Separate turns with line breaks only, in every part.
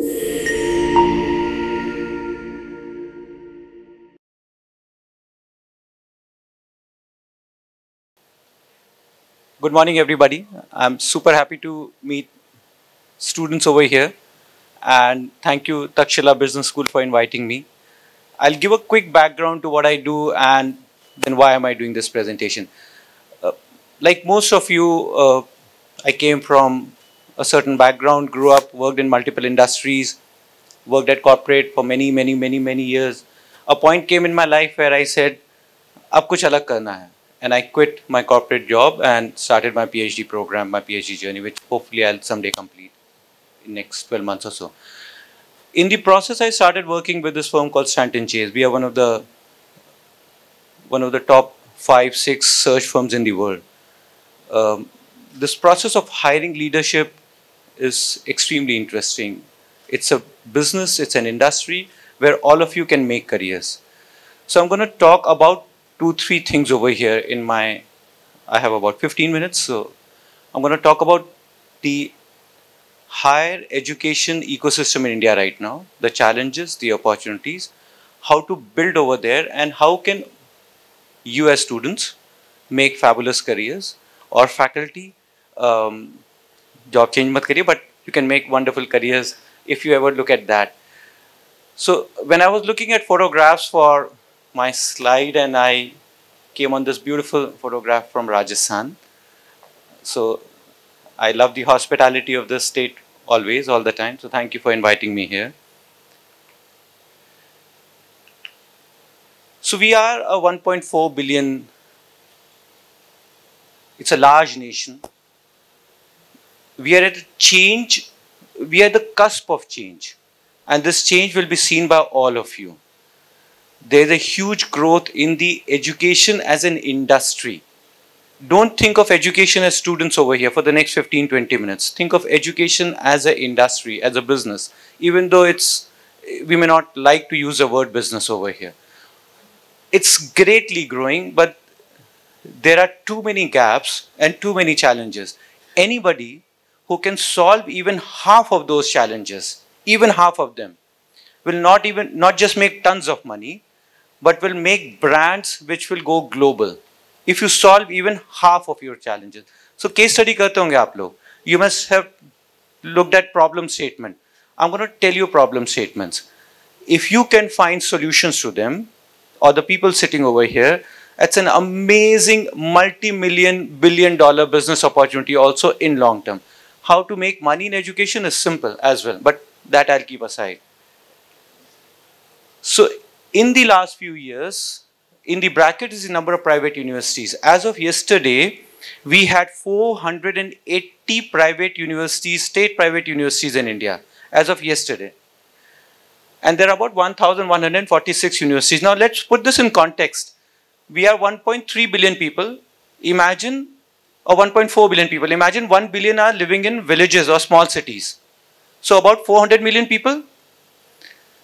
Good morning, everybody. I'm super happy to meet students over here. And thank you, Takshila Business School, for inviting me. I'll give a quick background to what I do and then why am I doing this presentation. Uh, like most of you, uh, I came from a certain background, grew up, worked in multiple industries, worked at corporate for many, many, many, many years. A point came in my life where I said, अब कुछ अलग करना है and I quit my corporate job and started my PhD program, my PhD journey, which hopefully I'll someday complete in next 12 months or so. In the process, I started working with this firm called Stanton Chase. We are one of the one of the top five, six search firms in the world. Um, this process of hiring leadership is extremely interesting. It's a business, it's an industry where all of you can make careers. So I'm going to talk about two, three things over here in my, I have about 15 minutes. So I'm going to talk about the higher education ecosystem in India right now, the challenges, the opportunities, how to build over there and how can as students make fabulous careers or faculty, um, job change mat kariye, but you can make wonderful careers if you ever look at that. So when I was looking at photographs for my slide and I came on this beautiful photograph from Rajasthan. So I love the hospitality of this state always, all the time. So thank you for inviting me here. So we are a 1.4 billion, it's a large nation. We are at a change, we are the cusp of change. And this change will be seen by all of you there's a huge growth in the education as an industry. Don't think of education as students over here for the next 15, 20 minutes. Think of education as an industry, as a business, even though it's, we may not like to use the word business over here. It's greatly growing, but there are too many gaps and too many challenges. Anybody who can solve even half of those challenges, even half of them, will not even, not just make tons of money, but will make brands which will go global if you solve even half of your challenges. So case study karte honge aap log. You must have looked at problem statement. I'm going to tell you problem statements. If you can find solutions to them, or the people sitting over here, it's an amazing multi-million, billion dollar business opportunity also in long term. How to make money in education is simple as well, but that I'll keep aside. So in the last few years, in the bracket is the number of private universities. As of yesterday, we had 480 private universities, state private universities in India, as of yesterday. And there are about 1,146 universities. Now let's put this in context. We are 1.3 billion people. Imagine, or 1.4 billion people. Imagine 1 billion are living in villages or small cities. So about 400 million people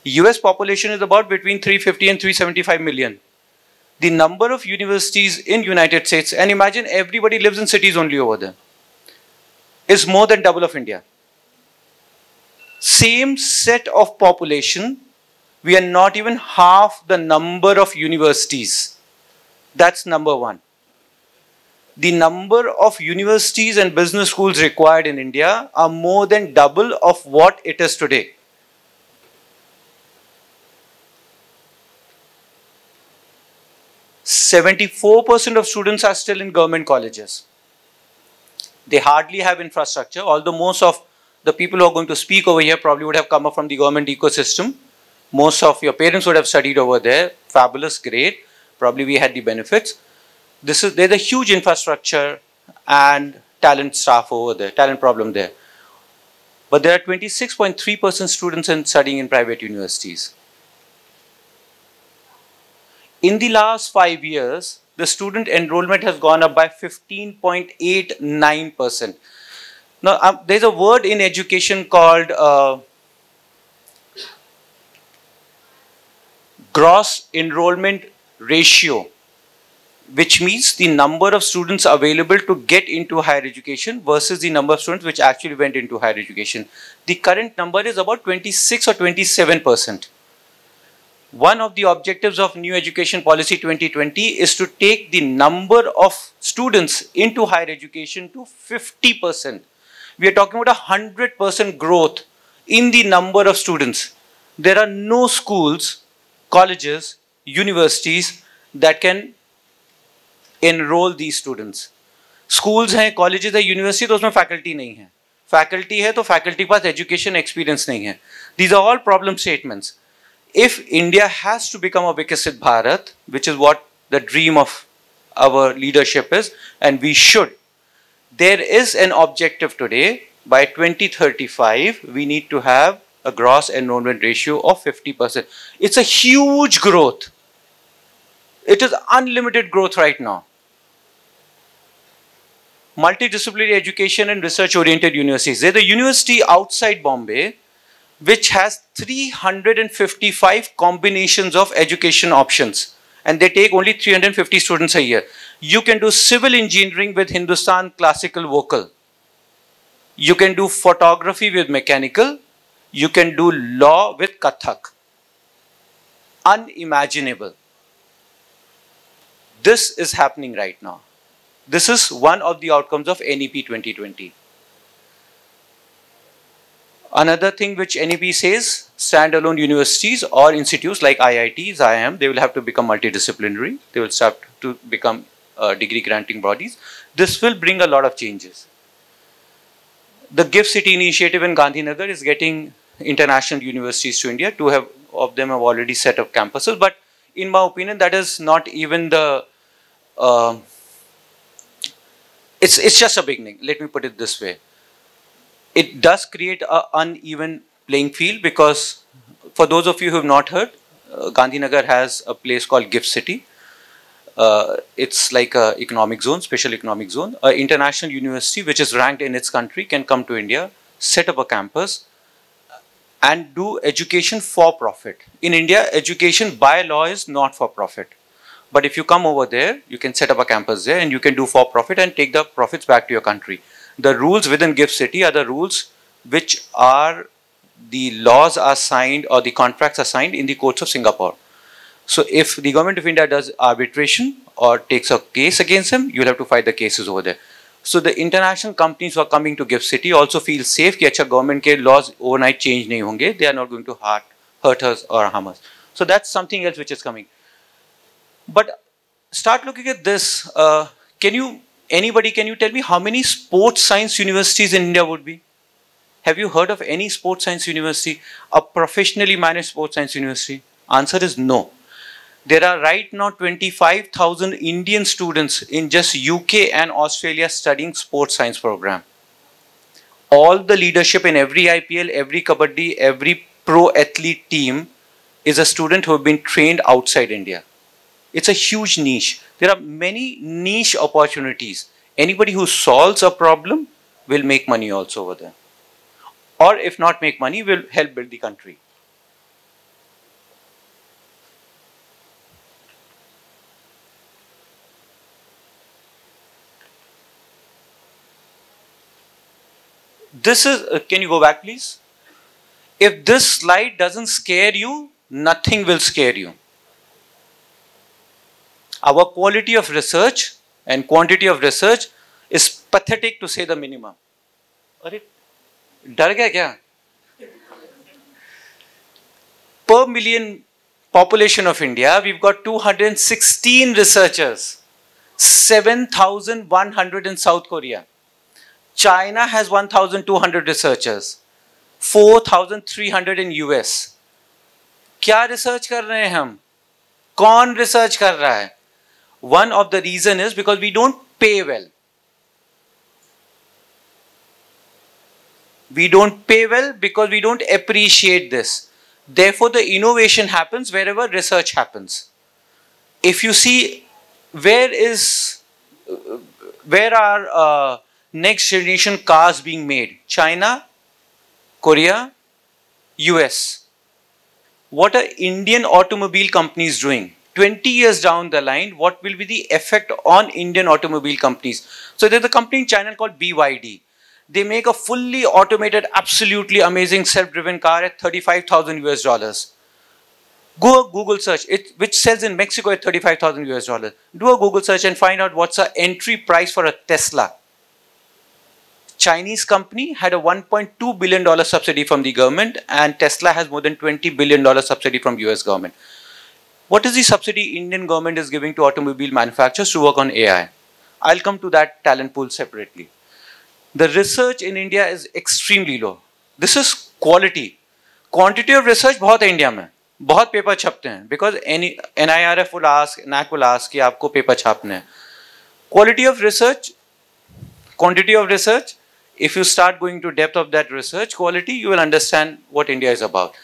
US population is about between 350 and 375 million. The number of universities in United States, and imagine everybody lives in cities only over there, is more than double of India. Same set of population, we are not even half the number of universities. That's number one. The number of universities and business schools required in India are more than double of what it is today. 74% of students are still in government colleges. They hardly have infrastructure, although most of the people who are going to speak over here probably would have come up from the government ecosystem. Most of your parents would have studied over there. Fabulous, great. Probably we had the benefits. This is there's a huge infrastructure and talent staff over there, talent problem there. But there are 26.3% students in studying in private universities. In the last five years, the student enrollment has gone up by 15.89%. Now, um, there's a word in education called uh, gross enrollment ratio. Which means the number of students available to get into higher education versus the number of students which actually went into higher education. The current number is about 26 or 27 percent. One of the objectives of New Education Policy 2020 is to take the number of students into higher education to 50 percent. We are talking about a 100 percent growth in the number of students. There are no schools, colleges, universities that can enroll these students. Schools हैं colleges है university तो उसमें faculty नहीं है faculty है तो faculty के पास education experience नहीं है these are all problem statements if India has to become a Vikasit Bharat which is what the dream of our leadership is and we should there is an objective today by 2035 we need to have a gross enrollment ratio of 50% it's a huge growth it is unlimited growth right now multidisciplinary education and research oriented universities. There's a university outside Bombay which has 355 combinations of education options and they take only 350 students a year. You can do civil engineering with Hindustan classical vocal. You can do photography with mechanical. You can do law with Kathak. Unimaginable. This is happening right now. This is one of the outcomes of NEP 2020. Another thing which NEP says, standalone universities or institutes like IITs, IIM, they will have to become multidisciplinary. They will start to become uh, degree granting bodies. This will bring a lot of changes. The GIFT City initiative in Gandhinagar is getting international universities to India. Two have, of them have already set up campuses, but in my opinion, that is not even the uh, it's, it's just a beginning. Let me put it this way. It does create an uneven playing field because for those of you who have not heard, uh, Gandhinagar has a place called Gift City. Uh, it's like a economic zone, special economic zone. An international university which is ranked in its country can come to India, set up a campus and do education for profit. In India, education by law is not for profit. But if you come over there, you can set up a campus there and you can do for profit and take the profits back to your country. The rules within GIFT City are the rules which are the laws are signed or the contracts are signed in the courts of Singapore. So if the government of India does arbitration or takes a case against them, you'll have to fight the cases over there. So the international companies who are coming to GIFT City also feel safe that government ke laws overnight change nahi honge. They are not going to hurt, hurt us or harm us. So that's something else which is coming. But start looking at this. Uh, can you, anybody, can you tell me how many sports science universities in India would be? Have you heard of any sports science university, a professionally managed sports science university? Answer is no. There are right now 25,000 Indian students in just UK and Australia studying sports science program. All the leadership in every IPL, every Kabaddi, every pro athlete team is a student who have been trained outside India. It's a huge niche. There are many niche opportunities. Anybody who solves a problem will make money also over there. Or if not make money, will help build the country. This is, uh, can you go back please? If this slide doesn't scare you, nothing will scare you our quality of research and quantity of research is pathetic to say the minimum. अरे डर गया क्या per million population of India, we've got 216 researchers, 7,100 in South Korea. China has 1,200 researchers, 4,300 in US. क्या research कर रहे हैं हम कौन रिसर्च कर रहा है one of the reason is because we don't pay well. We don't pay well because we don't appreciate this. Therefore, the innovation happens wherever research happens. If you see where is, where are uh, next generation cars being made? China, Korea, US. What are Indian automobile companies doing? 20 years down the line, what will be the effect on Indian automobile companies? So there's a company in China called BYD. They make a fully automated, absolutely amazing self-driven car at 35,000 US dollars. Go a Google search, it, which sells in Mexico at 35,000 US dollars. Do a Google search and find out what's the entry price for a Tesla. Chinese company had a $1.2 billion subsidy from the government and Tesla has more than $20 billion subsidy from US government. What is the subsidy Indian government is giving to automobile manufacturers to work on AI? I'll come to that talent pool separately. The research in India is extremely low. This is quality. Quantity of research बहुत है India में बहुत paper छपते हैं because N I R F will ask NAAC will ask कि आपको paper छापने हैं quality of research quantity of research if you start going to depth of that research quality, you will understand what India is about.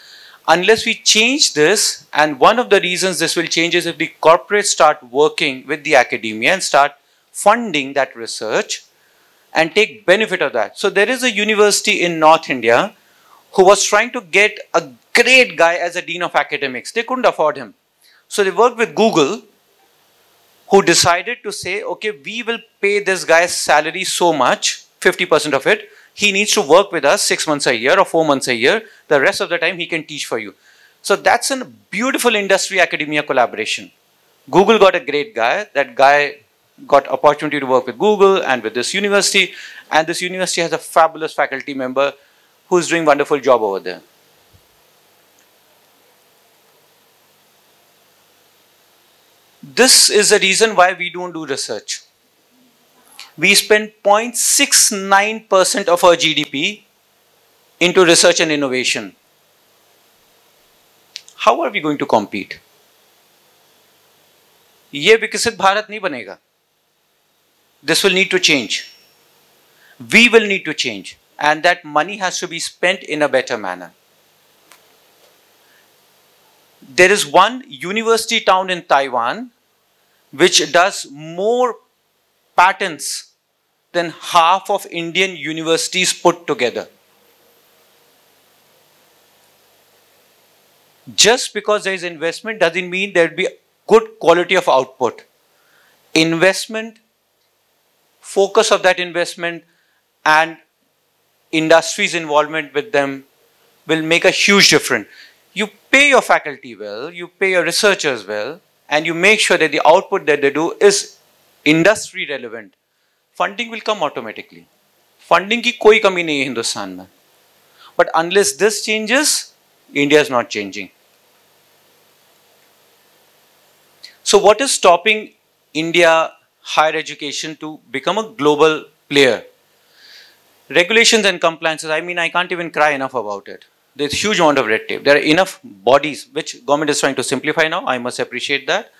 Unless we change this, and one of the reasons this will change is if the corporates start working with the academia and start funding that research and take benefit of that. So there is a university in North India who was trying to get a great guy as a dean of academics. They couldn't afford him. So they worked with Google who decided to say, okay, we will pay this guy's salary so much 50% of it. He needs to work with us six months a year or four months a year. The rest of the time he can teach for you. So that's a beautiful industry academia collaboration. Google got a great guy. That guy got opportunity to work with Google and with this university. And this university has a fabulous faculty member who's doing wonderful job over there. This is the reason why we don't do research we spend 0.69% of our GDP into research and innovation. How are we going to compete? ये विकसित भारत नहीं बनेगा this will need to change we will need to change and that money has to be spent in a better manner there is one university town in taiwan which does more patents than half of Indian universities put together. Just because there is investment doesn't mean there will be good quality of output. Investment, focus of that investment and industry's involvement with them will make a huge difference. You pay your faculty well, you pay your researchers well, and you make sure that the output that they do is industry relevant, funding will come automatically. Funding की कोई कमी नहीं है हिंदुस्तान में. But unless this changes, India is not changing. So what is stopping India higher education to become a global player? Regulations and compliances, I mean, I can't even cry enough about it. There's huge amount of red tape. There are enough bodies, which government is trying to simplify now. I must appreciate that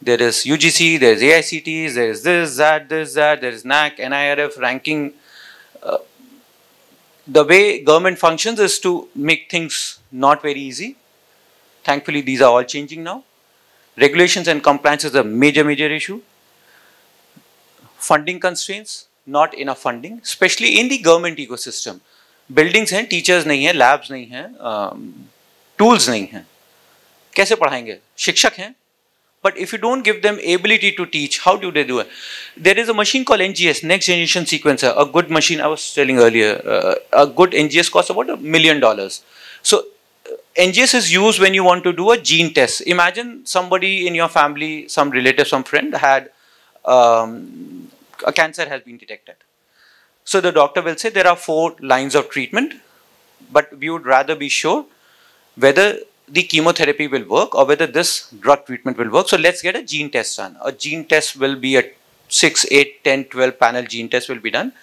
there is UGC, there is AICTE, there is this, that, this, that, there is NAAC, NIRF, ranking. Uh, the way government functions is to make things not very easy. Thankfully, these are all changing now. Regulations and compliance is a major, major issue. Funding constraints, not enough funding, especially in the government ecosystem. Buildings हैं teachers नहीं हैं labs नहीं हैं um, tools नहीं हैं कैसे पढ़ाएंगे शिक्षक हैं but if you don't give them ability to teach, how do they do it? There is a machine called NGS, Next Generation Sequencer, a good machine, I was telling earlier, uh, a good NGS costs about a million dollars. So uh, NGS is used when you want to do a gene test. Imagine somebody in your family, some relative, some friend had um, a cancer has been detected. So the doctor will say there are four lines of treatment, but we would rather be sure whether the chemotherapy will work or whether this drug treatment will work. So let's get a gene test done. A gene test will be a 6, 8, 10, 12 panel gene test will be done.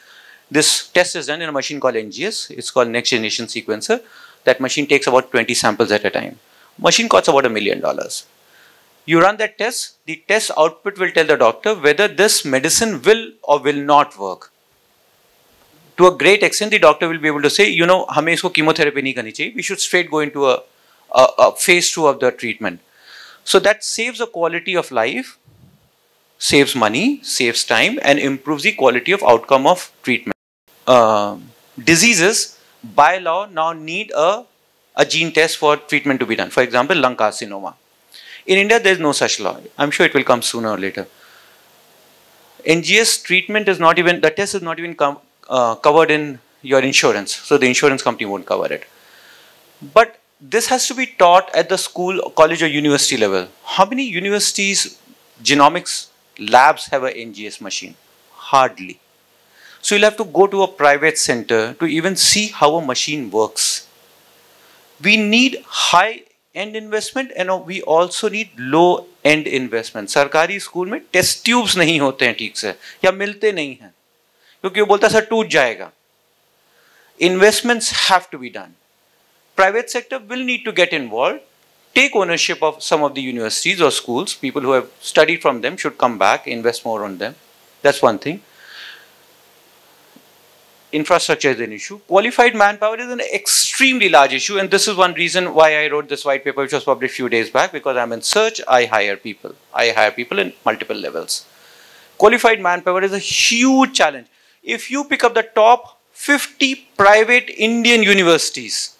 This test is done in a machine called NGS. It's called Next Generation Sequencer. That machine takes about 20 samples at a time. Machine costs about a million dollars. You run that test, the test output will tell the doctor whether this medicine will or will not work. To a great extent, the doctor will be able to say, you know, हमें इसको chemotherapy नहीं करनी चाहिए. We should straight go into a phase two of the treatment. So that saves the quality of life, saves money, saves time, and improves the quality of outcome of treatment. Uh, diseases by law now need a, a gene test for treatment to be done. For example, lung carcinoma. In India, there's no such law. I'm sure it will come sooner or later. NGS treatment is not even, the test is not even com, uh, covered in your insurance. So the insurance company won't cover it. But this has to be taught at the school, college or university level. How many universities, genomics labs have an NGS machine? Hardly. So you'll have to go to a private center to even see how a machine works. We need high end investment and we also need low end investment. सरकारी school में test tubes नहीं होते हैं ठीक से या मिलते नहीं हैं क्योंकि वो बोलता सर टूट जाएगा investments have to be done. Private sector will need to get involved, take ownership of some of the universities or schools. People who have studied from them should come back, invest more on them. That's one thing infrastructure is an issue. Qualified manpower is an extremely large issue, and this is one reason why I wrote this white paper, which was published a few days back, because I'm in search, I hire people. I hire people in multiple levels. Qualified manpower is a huge challenge. If you pick up the top 50 private Indian universities,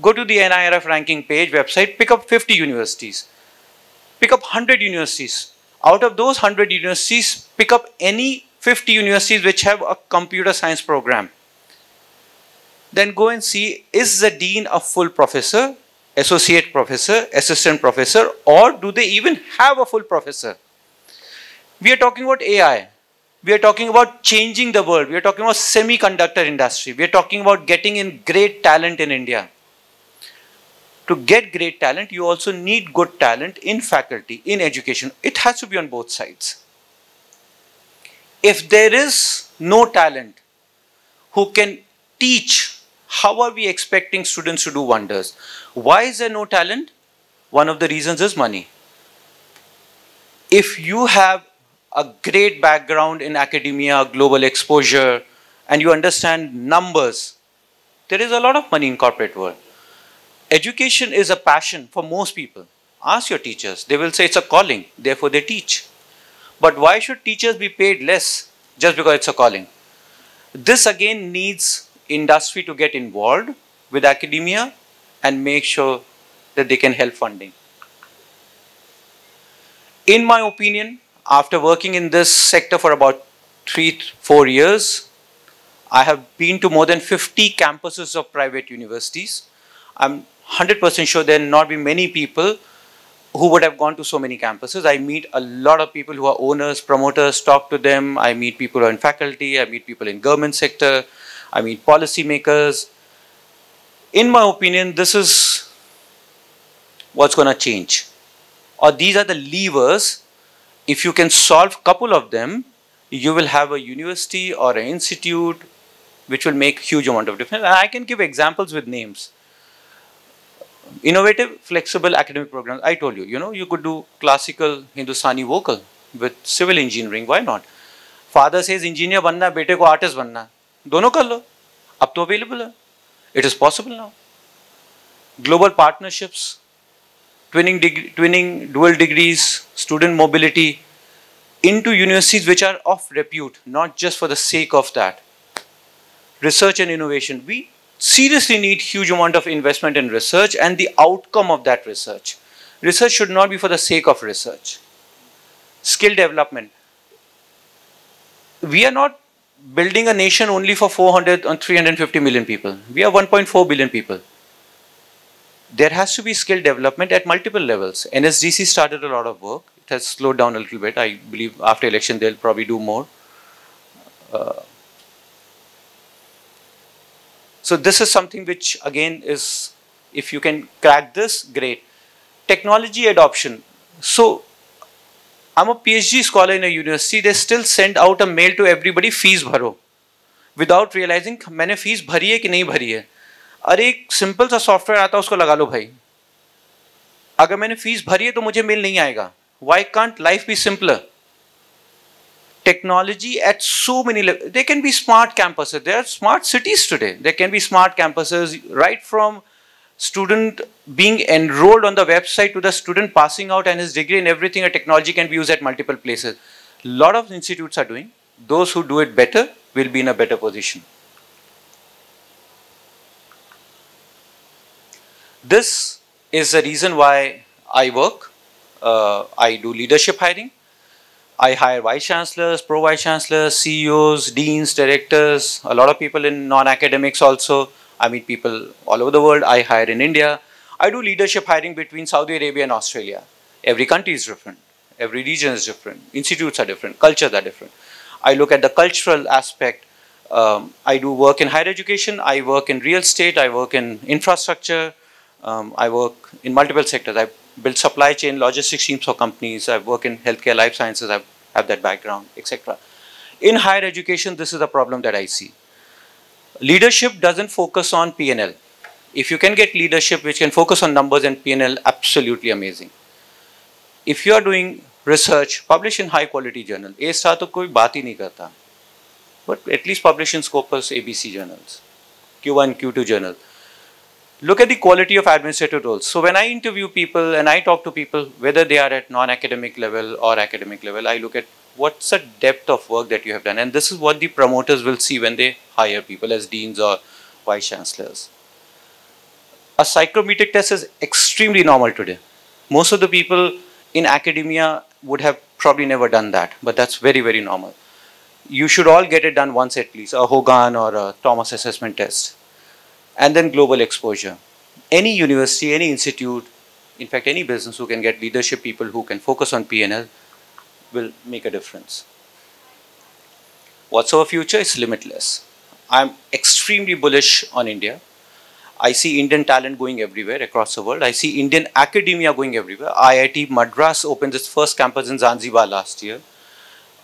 go to the NIRF ranking page website, pick up 50 universities, pick up 100 universities. Out of those 100 universities, pick up any 50 universities which have a computer science program. Then go and see, is the dean a full professor, associate professor, assistant professor, or do they even have a full professor? We are talking about AI. We are talking about changing the world. We are talking about semiconductor industry. We are talking about getting in great talent in India. To get great talent, you also need good talent in faculty, in education. It has to be on both sides if there is no talent who can teach, how are we expecting students to do wonders? Why is there no talent? One of the reasons is money. If you have a great background in academia, global exposure, and you understand numbers, there is a lot of money in corporate world. Education is a passion for most people. Ask your teachers. They will say it's a calling, therefore they teach. But why should teachers be paid less just because it's a calling? This again needs industry to get involved with academia and make sure that they can help funding. In my opinion, after working in this sector for about three, four years, I have been to more than 50 campuses of private universities. I'm 100% sure there will not be many people who would have gone to so many campuses. I meet a lot of people who are owners, promoters, talk to them. I meet people who are in faculty. I meet people in government sector. I meet policymakers. In my opinion, this is what's going to change. Or these are the levers. If you can solve a couple of them, you will have a university or an institute which will make huge amount of difference. And I can give examples with names innovative, flexible academic programs. I told you, you know, you could do classical Hindustani vocal with civil engineering. Why not? Father says engineer banna, bete ko artist banna. दोनों कर लो अब तो available है it is possible now global partnerships twinning degree, twinning dual degrees, student mobility into universities which are of repute, not just for the sake of that. Research and innovation. We seriously need huge amount of investment in research and the outcome of that research. Research should not be for the sake of research. Skill development. We are not building a nation only for 400 or 350 million people. We are 1.4 billion people. There has to be skill development at multiple levels. NSDC started a lot of work. It has slowed down a little bit. I believe after election they'll probably do more. Uh, so this is something which again is, if you can crack this, great. Technology adoption. So I'm a PhD scholar in a university, they still send out a mail to everybody, fees bharo. Without realizing मैंने fees भरी है कि नहीं भरी है अरे एक simple सा सॉफ्टवेयर आता है उसको लगा लो भाई अगर मैंने फ़ीस भरी है तो मुझे मेल नहीं आएगा why can't life be simpler technology at so many levels. There can be smart campuses. There are smart cities today. There can be smart campuses right from student being enrolled on the website to the student passing out and his degree and everything. A technology can be used at multiple places. A lot of institutes are doing. Those who do it better will be in a better position. This is the reason why I work. uh, I do leadership hiring. I hire vice chancellors, pro vice chancellors, CEOs, deans, directors, a lot of people in non-academics also. I meet people all over the world. I hire in India. I do leadership hiring between Saudi Arabia and Australia. Every country is different. Every region is different. Institutes are different. Cultures are different. I look at the cultural aspect. Um, I do work in higher education. I work in real estate. I work in infrastructure. Um, I work in multiple sectors. I build supply chain logistics teams for companies. I work in healthcare, life sciences. I have that background, etc. In higher education, this is a problem that I see. Leadership doesn't focus on P&L. If you can get leadership which can focus on numbers and P&L, absolutely amazing. If you are doing research, publish in high quality journal. A star to koi baat hi nahi karta. But at least publish in Scopus ABC journals, Q1, Q2 journal. Look at the quality of administrative roles. So when I interview people and I talk to people, whether they are at non-academic level or academic level, I look at what's the depth of work that you have done. And this is what the promoters will see when they hire people as deans or vice chancellors. A psychometric test is extremely normal today. Most of the people in academia would have probably never done that, but that's very, very normal. You should all get it done once at least, a Hogan or a Thomas assessment test. And then global exposure. Any university, any institute, in fact, any business who can get leadership people who can focus on P&L will make a difference. What's our future is limitless. I'm extremely bullish on India. I see Indian talent going everywhere across the world. I see Indian academia going everywhere. IIT Madras opened its first campus in Zanzibar last year.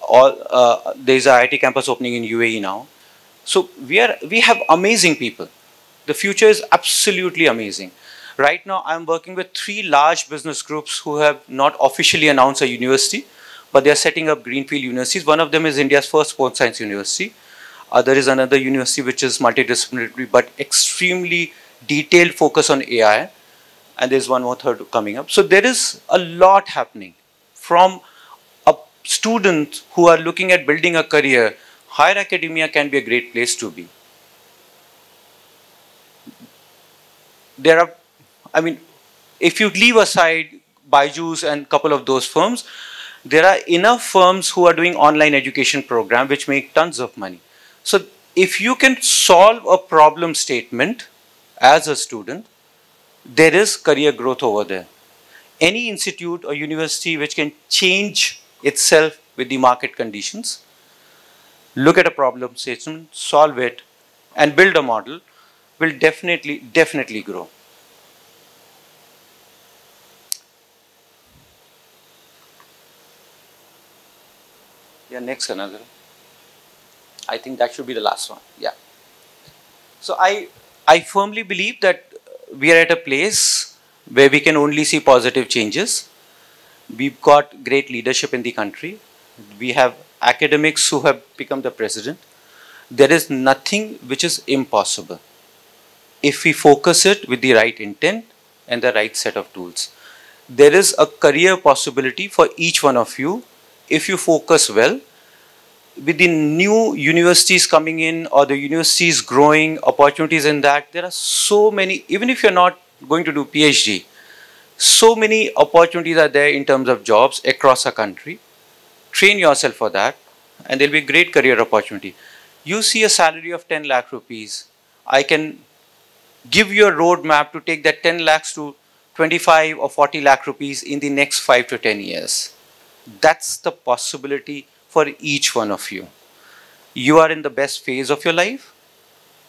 All, uh, there's IIT campus opening in UAE now. So we, are, we have amazing people. The future is absolutely amazing. Right now, I'm working with three large business groups who have not officially announced a university, but they're setting up greenfield universities. One of them is India's first sports science university. There is another university which is multidisciplinary, but extremely detailed focus on AI. And there's one more third coming up. So there is a lot happening from a student who are looking at building a career. Higher academia can be a great place to be. There are, I mean, if you leave aside Byju's and a couple of those firms, there are enough firms who are doing online education program which make tons of money. So if you can solve a problem statement as a student, there is career growth over there. Any institute or university which can change itself with the market conditions, look at a problem statement, solve it, and build a model will definitely, definitely grow. Yeah, next another. I think that should be the last one. Yeah. So I I firmly believe that we are at a place where we can only see positive changes. We've got great leadership in the country. We have academics who have become the president. There is nothing which is impossible if we focus it with the right intent and the right set of tools. There is a career possibility for each one of you if you focus well with the new universities coming in or the universities growing, opportunities in that, there are so many, even if you're not going to do PhD, so many opportunities are there in terms of jobs across the country. Train yourself for that and there'll be a great career opportunity. You see a salary of 10 lakh rupees. I can give you a roadmap to take that 10 lakhs to 25 or 40 lakh rupees in the next 5 to 10 years. That's the possibility for each one of you. You are in the best phase of your life,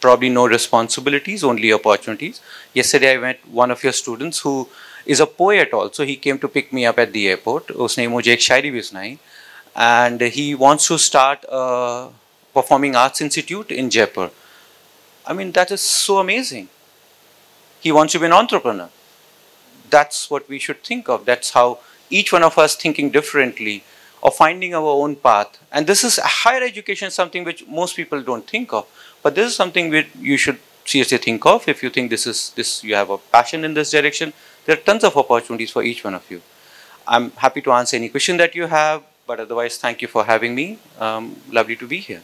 probably no responsibilities, only opportunities. Yesterday I met one of your students who is a poet also. He came to pick me up at the airport. उसने मुझे एक शायरी भी सुनाई and he wants to start a performing arts institute in Jaipur. I mean that is so amazing. He wants to be an entrepreneur. That's what we should think of. That's how each one of us thinking differently or finding our own path. And this is higher education, something which most people don't think of. But this is something which you should seriously think of. If you think this is this, you have a passion in this direction. There are tons of opportunities for each one of you. I'm happy to answer any question that you have. But otherwise, thank you for having me. Um, lovely to be here.